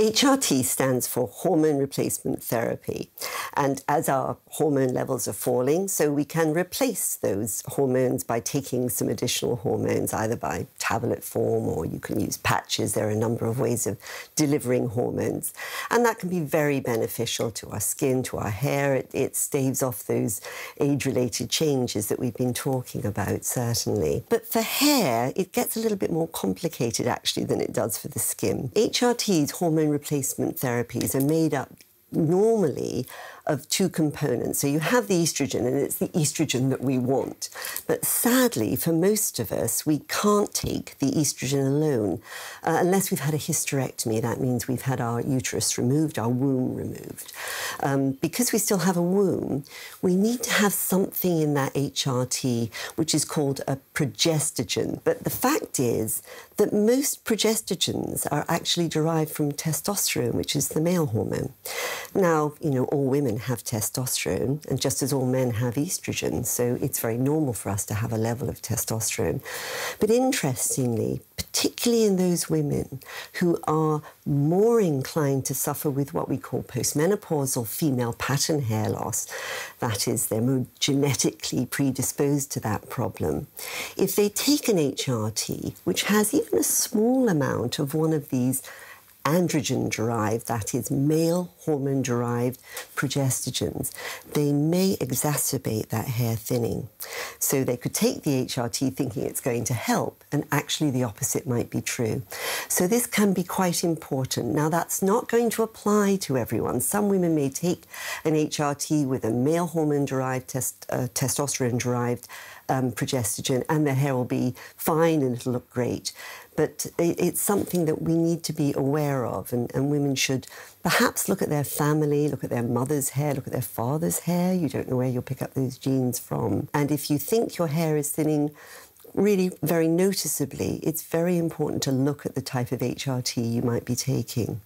HRT stands for hormone replacement therapy. And as our hormone levels are falling, so we can replace those hormones by taking some additional hormones, either by tablet form or you can use patches. There are a number of ways of delivering hormones. And that can be very beneficial to our skin, to our hair. It, it staves off those age related changes that we've been talking about, certainly. But for hair, it gets a little bit more complicated actually than it does for the skin. HRT's hormone replacement therapies are made up normally of two components. So you have the estrogen, and it's the estrogen that we want. But sadly, for most of us, we can't take the estrogen alone uh, unless we've had a hysterectomy. That means we've had our uterus removed, our womb removed. Um, because we still have a womb, we need to have something in that HRT which is called a progestogen. But the fact is that most progestogens are actually derived from testosterone, which is the male hormone. Now, you know, all women have testosterone, and just as all men have estrogen, so it's very normal for us to have a level of testosterone. But interestingly, particularly in those women who are more inclined to suffer with what we call postmenopausal female pattern hair loss, that is, they're more genetically predisposed to that problem. If they take an HRT, which has even a small amount of one of these androgen derived, that is, male hormone derived progestogens, they may exacerbate that hair thinning. So they could take the HRT thinking it's going to help, and actually the opposite might be true. So this can be quite important. Now, that's not going to apply to everyone. Some women may take an HRT with a male hormone derived, test, uh, testosterone derived um, progestogen, and their hair will be fine and it'll look great. But it's something that we need to be aware of, and, and women should perhaps look at their family, look at their mother's hair, look at their father's hair. You don't know where you'll pick up those genes from. And if you think your hair is thinning, really very noticeably, it's very important to look at the type of HRT you might be taking.